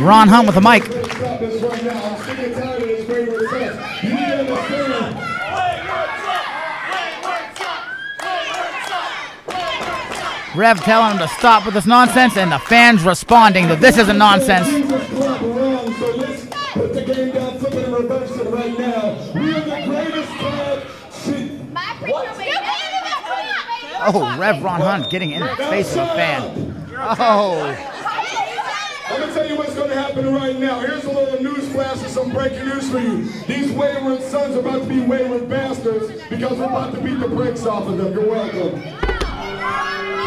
Ron Hunt with the mic. Stop this right now. I'm sick and tired of this wayward son. You need to understand. Rev telling him to stop with this nonsense, and the fans responding that this isn't nonsense. These are so let's put the game down, flip it and reverse right now. We are the greatest club. Shit. Oh, Rev Ron Hunt getting in the face of a fan. Oh, I'm gonna tell you what's gonna happen right now. Here's a little news flash and some breaking news for you. These wayward sons are about to be wayward bastards because we're about to beat the brakes off of them. You're welcome.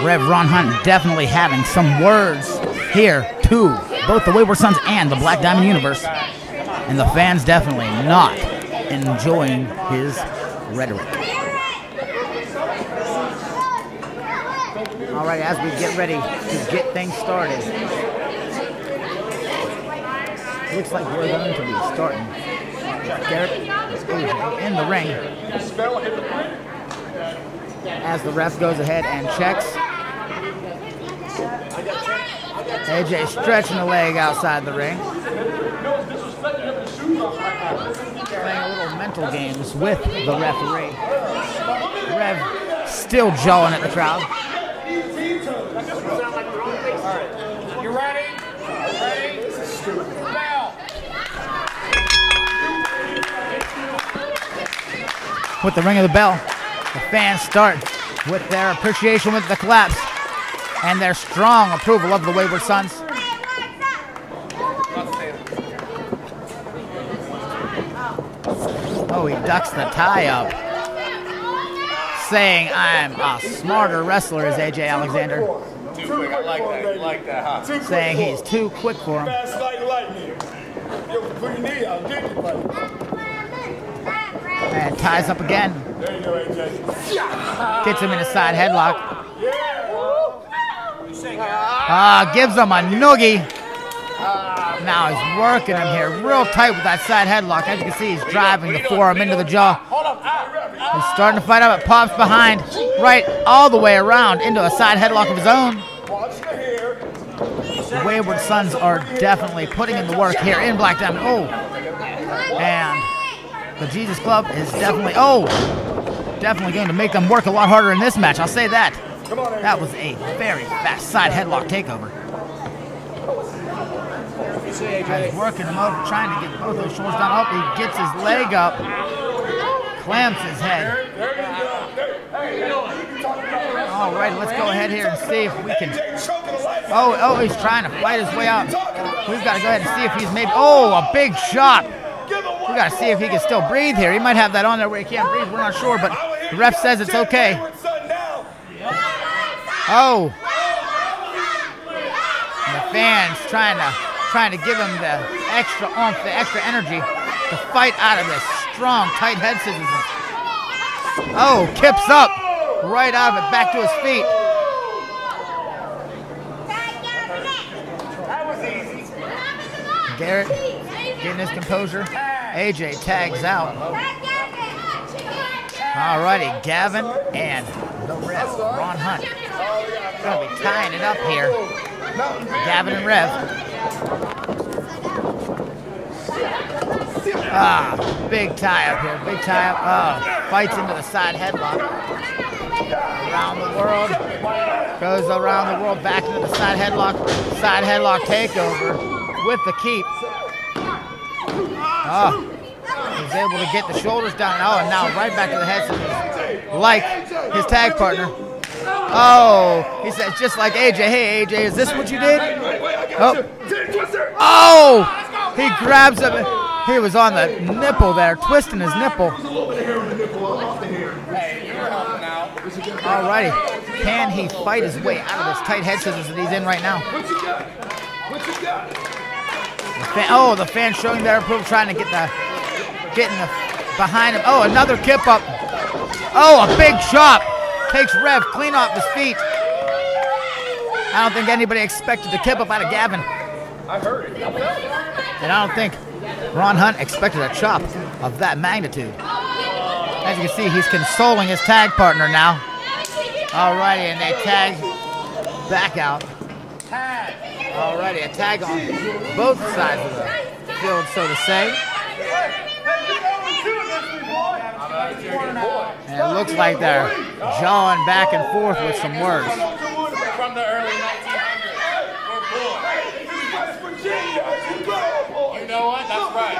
Rev Ron Hunt definitely having some words here to both the Wayward Sons and the Black Diamond Universe. And the fans definitely not enjoying his rhetoric. All right, as we get ready to get things started, looks like we're going to be starting. Garytt is in the ring as the ref goes ahead and checks. AJ stretching the leg outside the ring. Playing a little mental games with the referee. Rev still jawing at the crowd. With the ring of the bell, the fans start with their appreciation with the claps and their strong approval of the Wayward Sons. Oh, he ducks the tie up. Saying I'm a smarter wrestler is AJ Alexander. Too quick. I like that. You like that, huh? Saying he's too quick for him. Fast like lightning. Yo, put your knee out. Get you, buddy. And ties up again. Gets him in a side headlock. Ah, gives him a noogie. Now he's working him here real tight with that side headlock. As you can see, he's driving the forearm into the jaw. He's starting to fight up. It pops behind, right all the way around into a side headlock of his own. The Wayward Sons are definitely putting in the work here in Black Diamond. Oh, and the Jesus Club is definitely, oh, definitely going to make them work a lot harder in this match. I'll say that. On, That was a very fast side headlock takeover. He's working him up, trying to get both those shoulders down. Up, oh, he gets his leg up, clamps his head. There you go. There. Hey, hey, you talking about All right, let's go ahead here and see if we can. AJ choking the life Oh, oh, he's trying to fight his way out. We've got to go ahead and see if he's maybe. Oh, a big shot. Got to see if he can still breathe here. He might have that on there where he can't breathe. We're not sure, but the ref says it's okay. Oh. And the fans trying to trying to give him the extra oomph, the extra energy to fight out of this strong, tight head scissors. Oh, kips up right out of it, back to his feet. Garytt getting his composure. AJ tags out. Alrighty, Gavin and the ref, Ron Hunt. Gonna be tying it up here. Gavin and Rev. Ah, big tie up here, big tie up. Oh, fights into the side headlock. Around the world, goes around the world, back into the side headlock. Side headlock takeover with the keep. Ah, oh, he's able to get the shoulders down. Oh, and now right back to the head like his tag partner. Oh, he says just like AJ. Hey AJ, is this what you did? Oh, oh, he grabs him. He was on the nipple there, twisting his nipple. Alrighty, can he fight his way out of this tight head scissors that he's in right now? What you got? What you got? The fan, oh, the fan showing their approval, trying to get the, getting the behind him. Oh, another kip up. Oh, a big chop. Takes Rev clean off his feet. I don't think anybody expected the kip up out of Gavin. I heard it. And I don't think Ron Hunt expected a chop of that magnitude. As you can see, he's consoling his tag partner now. Alrighty, and they tag back out. Tag. Alrighty, a tag on both sides of the field, so to say. And it looks like they're jawing back and forth with some words. From the early 1900s. We're poor. You know what? That's right.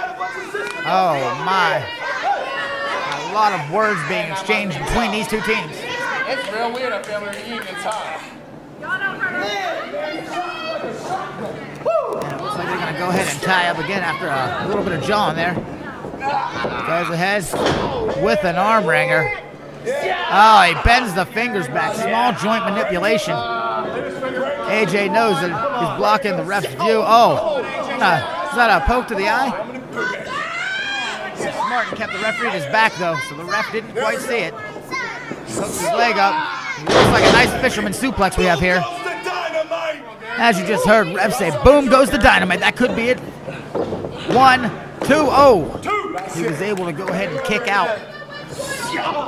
Oh my. A lot of words being exchanged between these two teams. It's real weird up there in the evening time. And it looks like they're going to go ahead and tie up again after a little bit of jawing there. Goes ahead with an arm wringer. Oh, he bends the fingers back. Small joint manipulation. AJ knows that he's blocking the ref's view. Oh, uh, is that a poke to the eye? Martin kept the referee at his back though, so the ref didn't quite see it. Hooks his leg up. Looks like a nice fisherman suplex we have here. As you just heard Rev say, boom goes the dynamite. That could be it. One, two, oh. He was able to go ahead and kick out.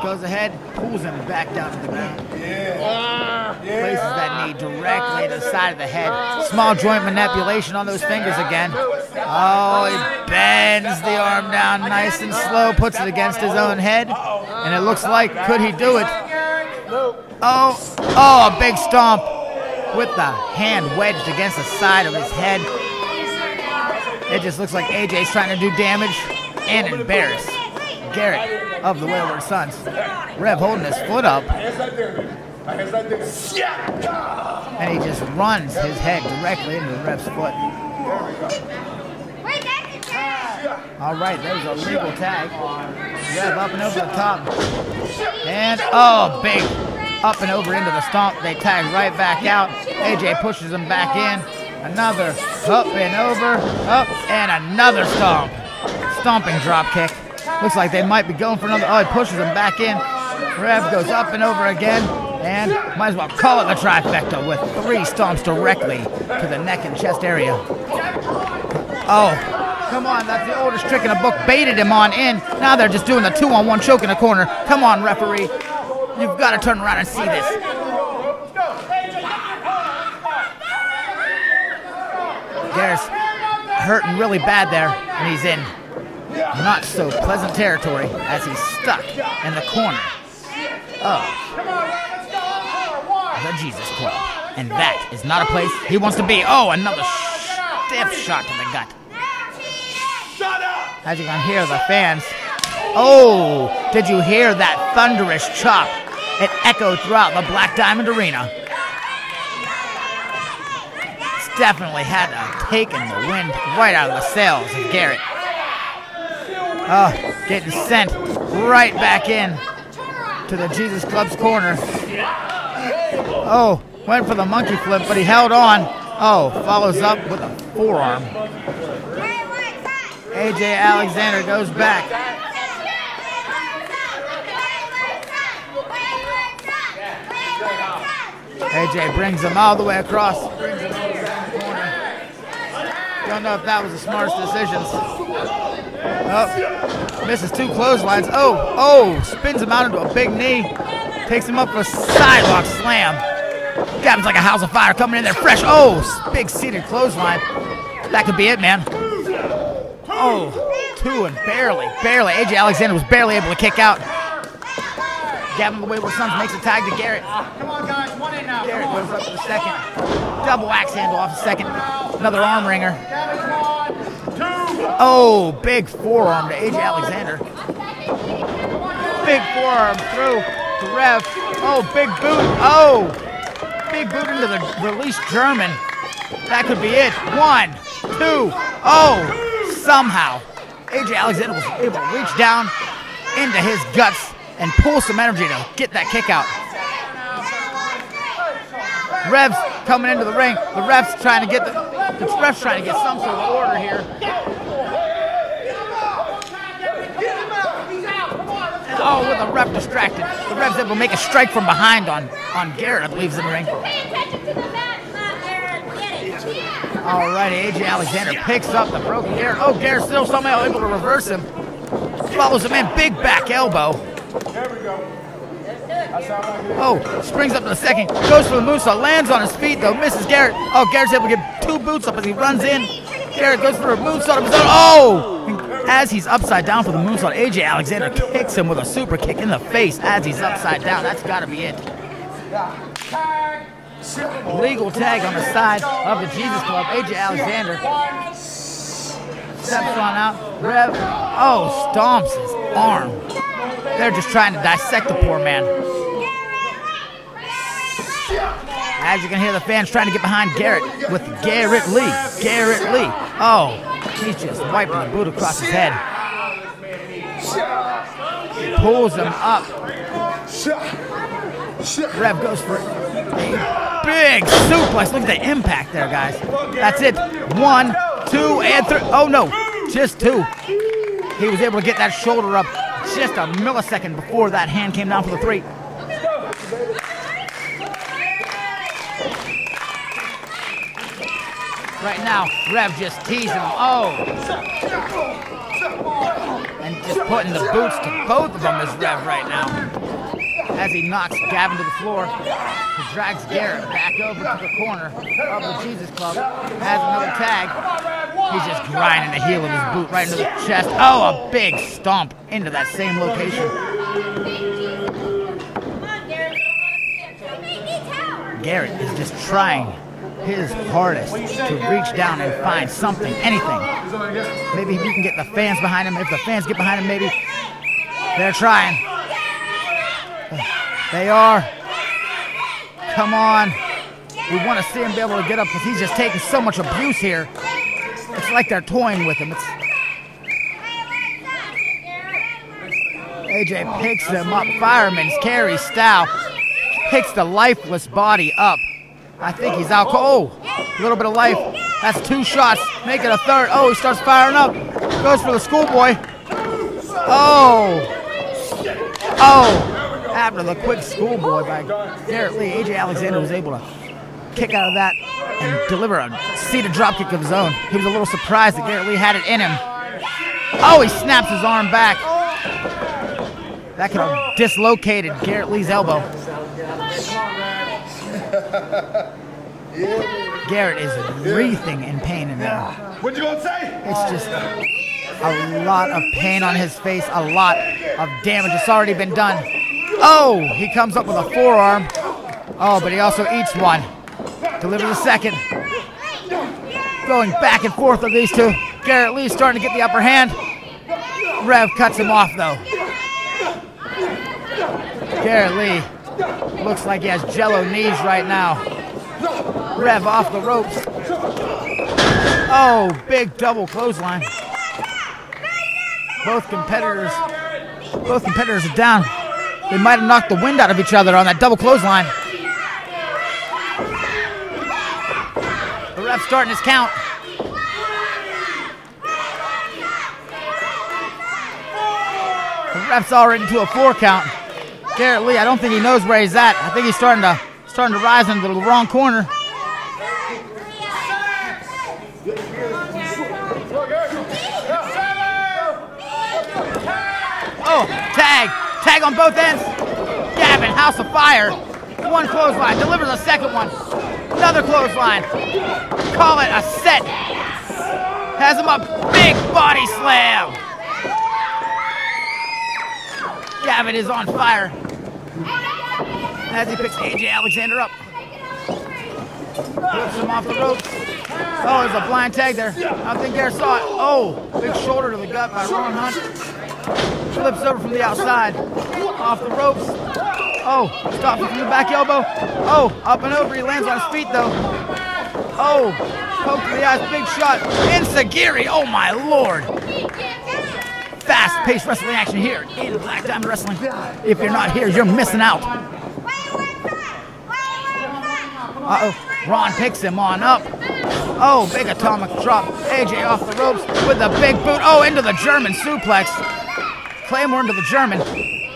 Goes ahead, pulls him back down to the ground. Places that knee directly to the side of the head. Small joint manipulation on those fingers again. Oh, he bends the arm down nice and slow, puts it against his own head. And it looks like, could he do it? Oh, oh, a big stomp with the hand wedged against the side of his head. It just looks like AJ's trying to do damage and embarrass Garytt of the Wayward Sons. Rev holding his foot up, and he just runs his head directly into Rev's foot. All right, there's a legal tag. Rev up and over the top. And, oh, big up and over into the stomp. They tag right back out. AJ pushes him back in. Another up and over, up, and another stomp. Stomping drop kick. Looks like they might be going for another. Oh, he pushes him back in. Rev goes up and over again. And might as well call it the trifecta with three stomps directly to the neck and chest area. Oh, come on. That's the oldest trick in the book. Baited him on in. Now they're just doing the two on one choke in the corner. Come on, referee. You've got to turn around and see this. Garytt's hurting really bad there, and he's in not so pleasant territory as he's stuck in the corner of the Jesus Club. And that is not a place he wants to be. Oh, another stiff shot to the gut. As you can hear the fans. Oh, did you hear that thunderous chop? It echoed throughout the Black Diamond Arena. It's definitely had uh, taken the wind right out of the sails of Garytt. Oh, getting sent right back in to the Jesus Club's corner. Oh, went for the monkey flip, but he held on. Oh, follows up with a forearm. AJ Alexander goes back. AJ brings him all the way across. Brings him over corner. Don't know if that was the smartest decision. Oh, misses two clotheslines. Oh, oh, spins him out into a big knee. Takes him up for a sidewalk slam. Gab's like a house of fire coming in there fresh. Oh, big seated clothesline. That could be it, man. Oh, two and barely, barely. AJ Alexander was barely able to kick out. Gavin the Wayward Sons makes a tag to Garytt. Come on, guys. One in uh, now. Come goes up to the second. Double axe handle off the second. Another arm wringer. Oh, big forearm to AJ Alexander. Big forearm through the ref. Oh, big boot. Oh, big boot into the released German. That could be it. One, two. Oh, somehow AJ Alexander was able to reach down into his guts and pull some energy to get that kick out. Revs coming into the ring. The refs trying to get the, the refs trying to get some sort of order here. Oh, with the ref distracted. The ref's able to make a strike from behind on, on Garytt, I believe, is in the ring. All right, AJ Alexander picks up the broken Garytt. Oh, Garytt still somehow able to reverse him. Follows him in, big back elbow. Oh, springs up to the second, goes for the moonsault, lands on his feet though, misses Garytt. Oh, Garytt's able to get two boots up as he runs in. Garytt goes for a moonsault. Oh! As he's upside down for the moonsault, AJ Alexander kicks him with a super kick in the face as he's upside down. That's got to be it. Legal tag on the side of the Jesus Club. AJ Alexander steps on out. Rev, oh, stomps his arm. Just trying to dissect the poor man. As you can hear the fans trying to get behind Garytt with Garytt Lee. Garytt Lee. Oh, he's just wiping the boot across his head. He Pulls him up. Rev goes for a big suplex. Look at the impact there, guys. That's it. One, two, and three. Oh, no. Just two. He was able to get that shoulder up just a millisecond before that hand came down for the three. Right now, Rev just teasing him. Oh! And just putting the boots to both of them is Rev right now. As he knocks Gavin to the floor, he drags Garytt back over to the corner of the Jesus Club. Has another tag. He's just grinding the heel of his boot right into the chest. Oh, a big stomp into that same location. Garytt is just trying his hardest to reach down and find something, anything. Maybe he can get the fans behind him. If the fans get behind him, maybe they're trying. They are. Come on. We want to see him be able to get up because he's just taking so much abuse here. It's like they're toying with him. It's AJ picks him up. Fireman's carry style. Picks the lifeless body up. I think he's out. Oh, a little bit of life. That's two shots. Make it a third. Oh, he starts firing up. Goes for the schoolboy. Oh. Oh. After the quick schoolboy by Garytt Lee, AJ Alexander was able to kick out of that and deliver a seated dropkick of his own. He was a little surprised that Garytt Lee had it in him. Oh, he snaps his arm back. That could have dislocated Garytt Lee's elbow. Garytt is wreathing in pain in there. What you gonna say? It's just a lot of pain on his face, a lot of damage that's already been done. Oh, he comes up with a forearm. Oh, but he also eats one. Delivers a second. Going back and forth of these two. Garytt Lee starting to get the upper hand. Rev cuts him off though. Garytt Lee looks like he has jello knees right now. Rev off the ropes. Oh, big double clothesline. Both competitors, both competitors are down. They might have knocked the wind out of each other on that double clothesline. The starting his count. The ref's already to a four count. Garytt Lee, I don't think he knows where he's at. I think he's starting to starting to rise into the wrong corner. Oh, tag. Tag on both ends. Gavin, House of Fire. One clothesline. Delivers a second one. Another clothesline. Call it a set. Has him up. Big body slam. Gavin is on fire. As he picks AJ Alexander up. Flips him off the ropes. Oh, there's a blind tag there. I don't think Garytt saw it. Oh, big shoulder to the gut by Ron Hunt. Flips over from the outside. Off the ropes. Oh, stops from the back elbow. Oh, up and over. He lands on his feet though. Oh, poke to the eyes. Big shot. Enzuigiri. Oh my lord. Fast-paced wrestling action here in Black Diamond Wrestling. If you're not here, you're missing out. Uh-oh. Ron picks him on up. Oh, big atomic drop. AJ off the ropes with a big boot. Oh, into the German suplex. Claymore into the German.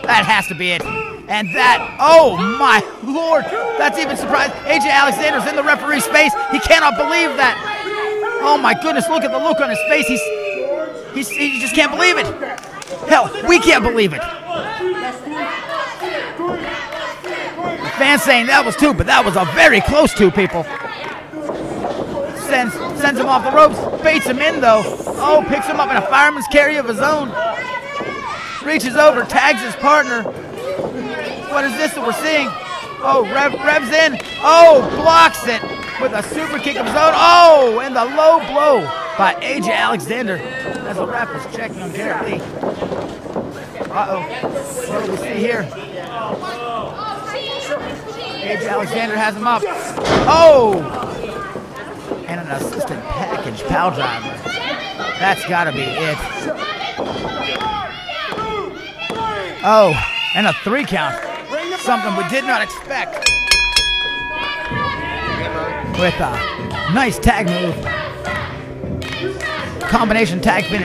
That has to be it. And that, oh my lord, that's even surprised. AJ Alexander's in the referee's face. He cannot believe that. Oh my goodness, look at the look on his face. He's, he's he just can't believe it. Hell, we can't believe it. Fans saying that was two, but that was a very close two, people. Sends, sends him off the ropes, baits him in though. Oh, picks him up in a fireman's carry of his own. Reaches over, tags his partner. What is this that we're seeing? Oh, Rev, Rev's in. Oh, blocks it with a super kick of his own. Oh, and the low blow by AJ Alexander as the ref is checking on Garytt Lee. Uh-oh. What do we see here? AJ Alexander has him up. Oh! And an assistant package piledriver. That's got to be it. Oh, and a three count. Something we did not expect. With a nice tag move. Combination tag finish.